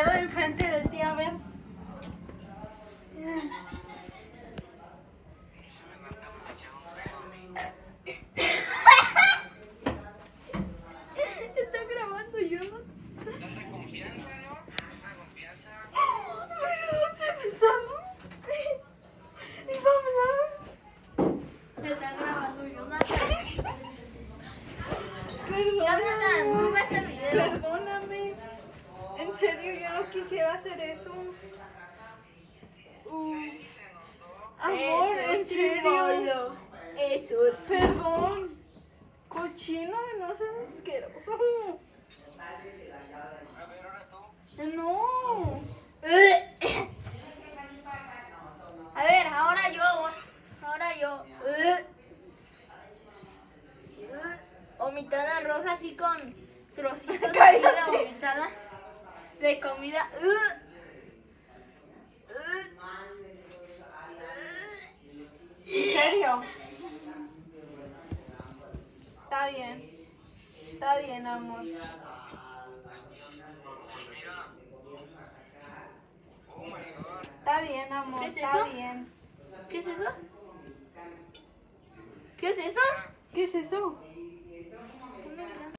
enfrente de ti, a ver. Está grabando yo. Confianza, ¿no? Confianza. Besando. Y. Está grabando Jonathan. Perdóname. Jonathan, sube ese video. Perdóname. Serio, yo no quisiera hacer eso. Uh, amor, en serio. Eso. Perdón. Cochino, no seas asqueroso. A ver, ahora tú. No. A ver, ahora yo. Ahora yo. Vomitada roja así con trocitos de vomitada. De comida. ¿En serio? Está bien. Está bien, amor. Está bien, amor. ¿Qué es Está eso? bien. ¿Qué es eso? ¿Qué es eso? ¿Qué es eso?